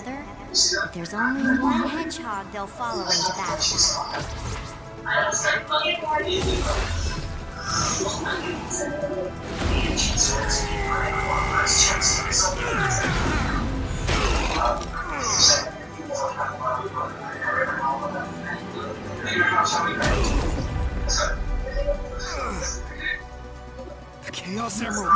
together, but there's only one hedgehog they'll follow into battle. Chaos Emerald.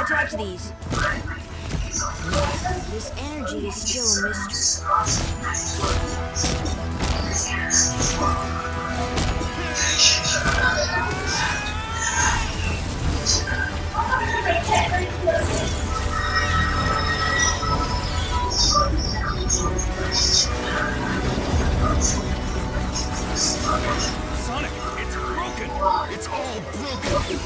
Attach these. This energy is still a mystery. It's all broken.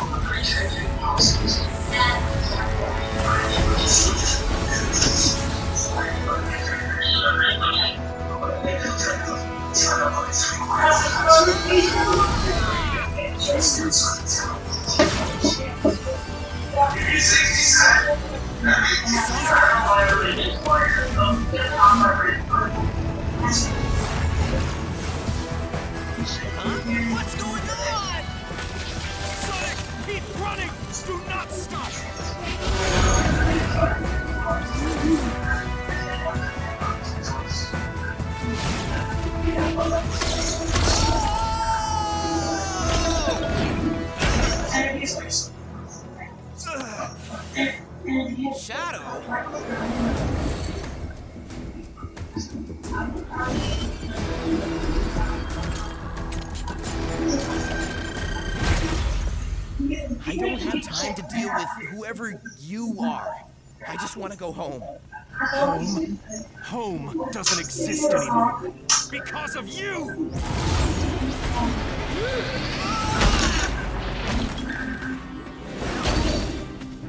What's going on? Keep running. Do not stop. I don't have time to deal with whoever you are. I just want to go home. Home? Home doesn't exist anymore. Because of you!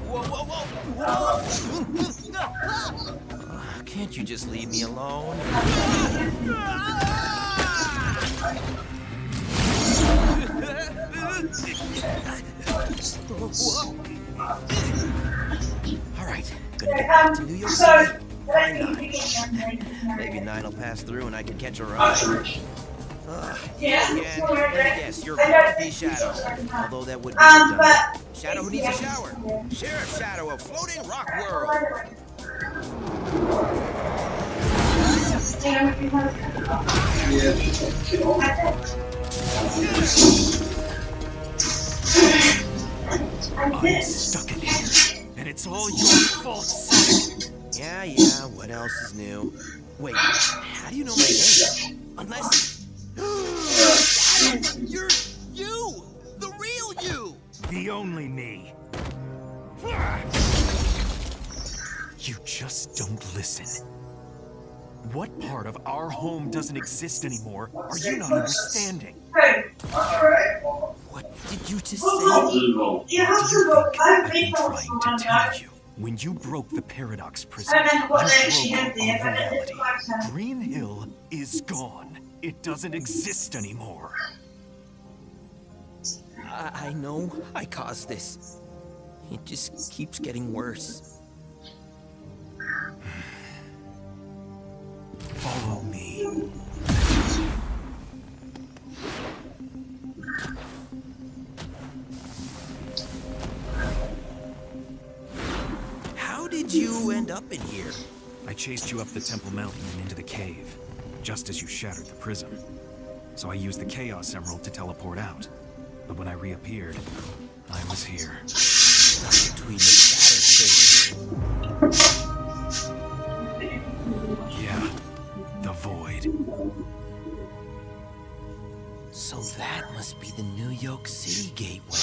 Whoa, whoa, whoa! Whoa! Can't you just leave me alone? All right, gonna get back to New Yoke City. Nine. Maybe Nine will pass through and I can catch a ride. Ugh. Yeah. And yes, you're grumpy Shadow. Although that would be Um, but Shadow who needs a shower. Sheriff Shadow of Floating Rock World. I'm stuck in here, and it's all your fault, Sonic. Yeah, yeah. What else is new? Wait, how do you know my name? Unless Shadow, you're you, the real you. The only me. You just don't listen. What part of our home doesn't exist anymore are you not understanding? What did you just Well, say? You have to go. I've I've been been trying to tell you. When you broke the Paradox Prism, I you broke had our there, but I reality. didn't watch that. Green Hill is gone. It doesn't exist anymore. I, I know I caused this. It just keeps getting worse. Did you end up in here? I chased you up the Temple Mountain and into the cave, just as you shattered the prism. So I used the Chaos Emerald to teleport out. But when I reappeared, I was here. Stuck between the shatter spaces. Yeah, the Void. So that must be the New Yoke City gateway.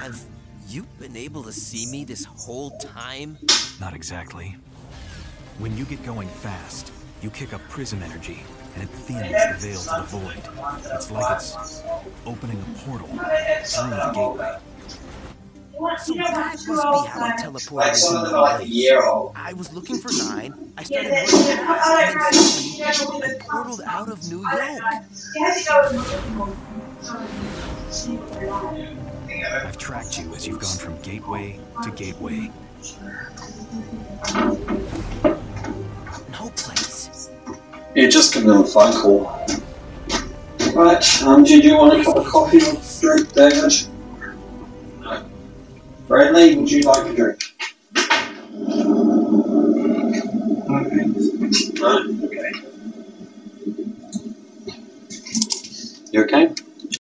Have you been able to see me this whole time? Not exactly. When you get going fast, you kick up prism energy, and it thins the veil to the void. It's like it's opening a portal through the gateway. So that must be how I teleported into the place. I was looking for nine. I started running fast, and then suddenly I portaled out of New Yoke. I've tracked you as you've gone from gateway to gateway. No place. Yeah, just give them a phone call. Right, um, did you want a cup of coffee or drink, David? Bradley, would you like a drink? No? Okay. You okay?